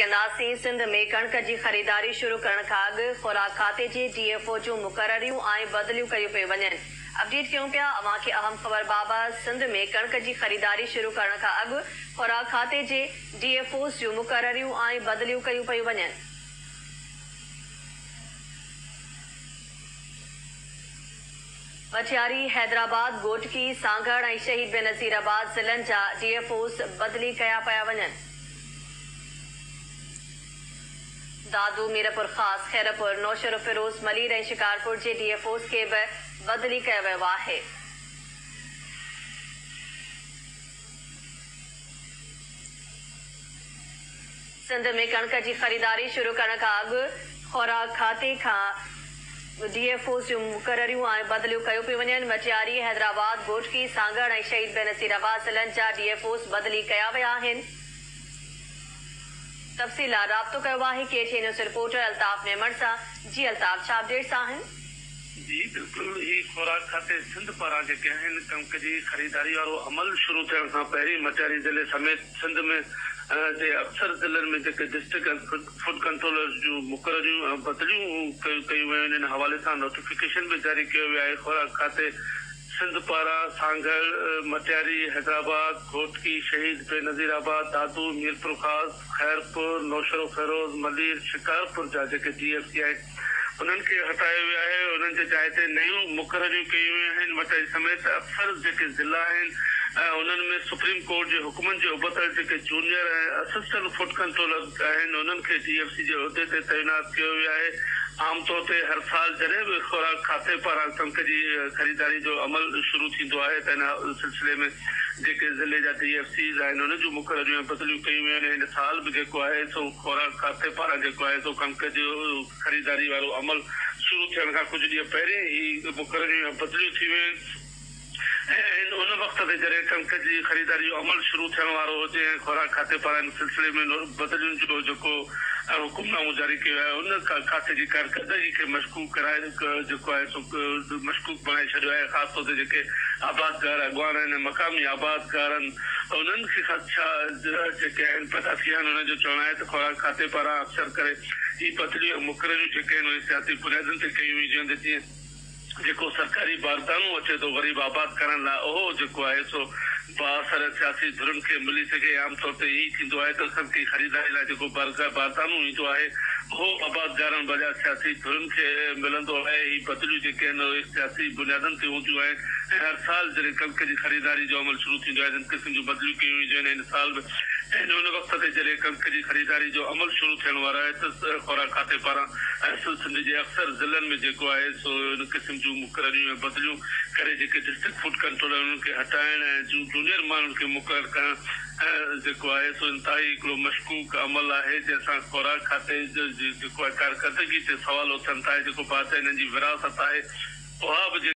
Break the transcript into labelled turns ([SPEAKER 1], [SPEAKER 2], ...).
[SPEAKER 1] कंदासीं सिंध में कणिक जी ख़रीदारी शुरू करण खां अॻु, ख़ुराक खाते जे डीएफओ जूं मुक़ररियूं ऐं बदिलियूं कयूं पियूं अपडेट कयूं पिया अहम ख़बर बाबति सिंध में कणिक जी ख़रीदारी शुरू करण खां अॻु, ख़ुराक खाते जे डीएफओस जूं मुक़ररियूं ऐं बदिलियूं कयूं पियूं हैदराबाद गोटकी सांगड़ ऐं शहीद बेनज़ीराबाद ज़िलनि जा डीएफओस बदिली कया पिया वञनि। दादू मीरपुर खास खैरपुर, नौशर फिरोज़ मलीर शिकारपुर जे डीएफओस खे बि बदिली कयो वियो सिंध में कणिक जी ख़रीदारी शुरू करण खां अॻु ख़ुराक खाते खां। डीएफओ जूं मुक़ररियूं ऐं बदिलियूं कयूं पियूं वञनि मटियारी, हैदराबाद गोटकी सांगड़ शहीद बेनसीराबाद ज़िलनि जा डीएफओस बदिली कया आहे केटीएन न्यूज़ रिपोर्टर अल्ताफ़ नेमण सां जी अल्ताफ़ छा अपडेट्स आहिनि
[SPEAKER 2] जी, बिल्कुलु। ही ख़ुराक खाते सिंध पारां जेके आहिनि कणिक जी, ख़रीदारी वारो अमल शुरू थियण खां पहिरीं ज़िले समेत सिंध में जे अक्सर ज़िलनि में जेके डिस्ट्रिक्ट फ़ूड कंट्रोलर्स जूं मुक़ररियूं ऐं बदिलियूं कयूं हवाले सां नोटिफिकेशन बि जारी कयो ख़ुराक खाते सिंध पारां सांगड़ मटियारी हैदराबाद घोटकी शहीद बेनज़ीराबाद दादू, मीरपुर ख़ास, खैरपुर, नौशरो, फेरोज़, मलीर, शिकारपुर जा जेके जी एफ़ सी आहिनि उन्हनि खे हटायो वियो आहे उन्हनि जे जाइ ते नयूं मुक़ररियूं कयूं समेत अक्सर जेके ज़िला आहिनि उन्हनि में सुप्रीम कोर्ट जे हुकुमनि जे उबतड़ जेके जूनियर असिस्टेंट फ़ूड कंट्रोलर आहिनि उन्हनि खे डी एफ़ सी जे उहिदे ते तैनात कयो वियो आहे आमतौर ते हर साल जॾहिं बि ख़ुराक खाते पारां कणिक जी ख़रीदारी जो अमल शुरू थींदो आहे त हिन सिलसिले में जेके ज़िले जा डी एफ़ सीज़ आहिनि उन जूं मुक़ररियूं बदिलियूं कयूं वियूं आहिनि। हिन साल बि जेको आहे, सो ख़ुराक खाते पारां जेको आहे, सो कणिक जो ख़रीदारी वारो अमल शुरू थियण खां कुझु ॾींहं पहिरीं ई मुक़ररियूं पतलियूं थी वियूं आहिनि उन वक़्त ते जॾहिं कणिक जी ख़रीदारी अमल शुरू थियण वारो हुजे ऐं ख़ुराक खाते पारां सिलसिले में नो- जो हुकुमनामो जारी कयो खाते जी कारकर्दगी खे मशकूक कराए जेको आहे मशकूक बणाए छॾियो आहे, ख़ासि तौर ते जेके आबादकार अॻवान आहिनि, मक़ामी आबादकार आहिनि उन्हनि खे ख़दशा जेके आहिनि पैदा थिया आहिनि ख़ुराक खाते पारां अक्सर करे ही बदिलियूं ऐं मुक़ररियूं जेके आहिनि, उहे सियासी बुनियादुनि ते जेको सरकारी बारदानो अचे थो ग़रीब आबाद करण लाइ उहो जेको सो बासर सियासी धुरनि खे मिली सघे आमतौर ते ई थींदो आहे त असां खे ख़रीदारी लाइ जेको बारदानो ईंदो आहे, उहो आबादगारनि सियासी धुरनि खे मिलंदो ही बदिलियूं जेके आहिनि, उहे सियासी बुनियादनि ते हूंदियूं हर साल जॾहिं कणिक जी ख़रीदारी जो अमल शुरू थींदो आहे इन क़िस्म जूं बदिलियूं कयूं वेंदियूं आहिनि। हिन साल बि उन वक़्त ते जॾहिं कणिक जी ख़रीदारी जो अमल शुरू थियण त ख़ुराक खाते पारां सिंध जे अक्सर ज़िलनि में जेको आहे, सो इन क़िस्म जूं मुक़ररियूं ऐं बदिलियूं करे डिस्ट्रिक्ट फ़ूड उन्हनि खे हटाइण ऐं जूनियर माण्हुनि खे मुक़ररु करणु जेको आहे, सो इंतिहाई मशकूक अमल आहे जंहिंसां ख़ुराक खाते जो जे- जेको आहे, कारकर्दगी ते सवाल उथनि था जेको बात हिननि जी विरासत आहे, उहा बि